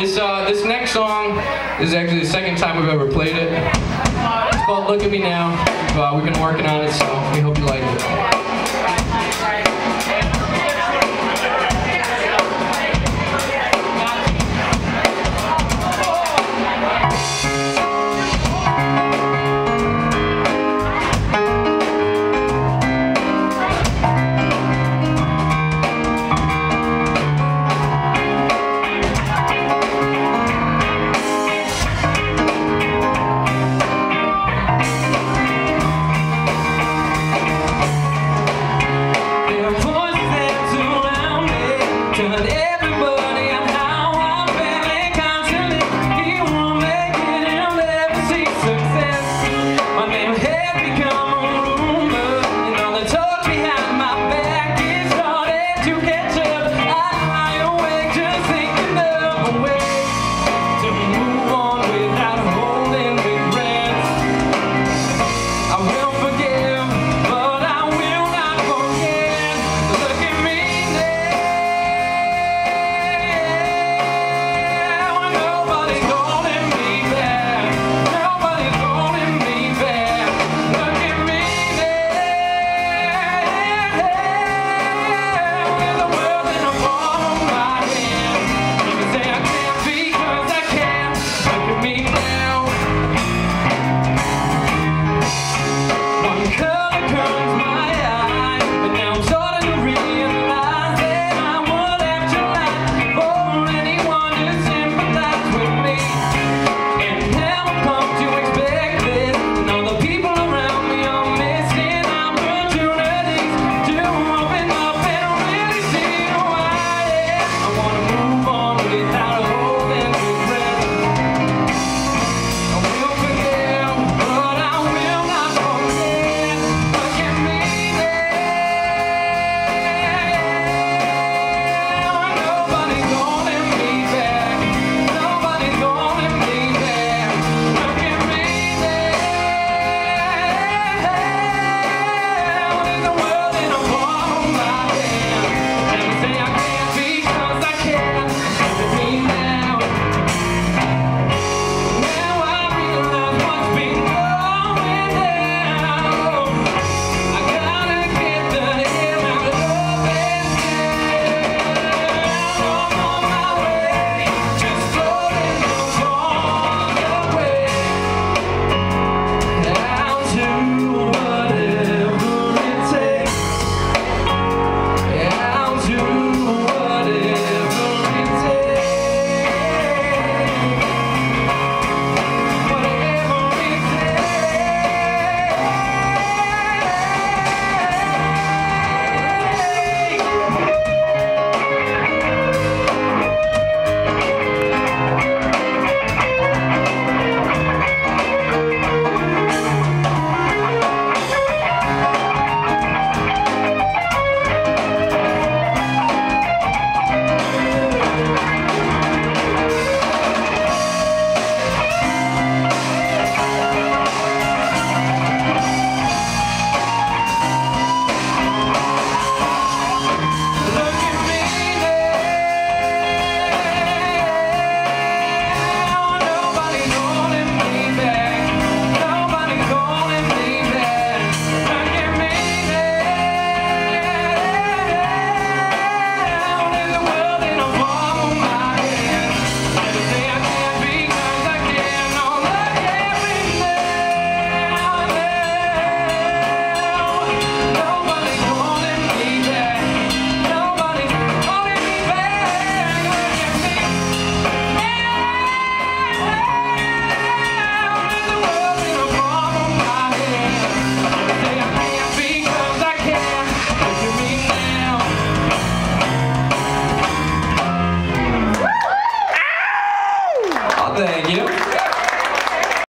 This uh, this next song is actually the second time we've ever played it. It's called Look at Me Now. Uh, we've been working on it, so we hope you like it.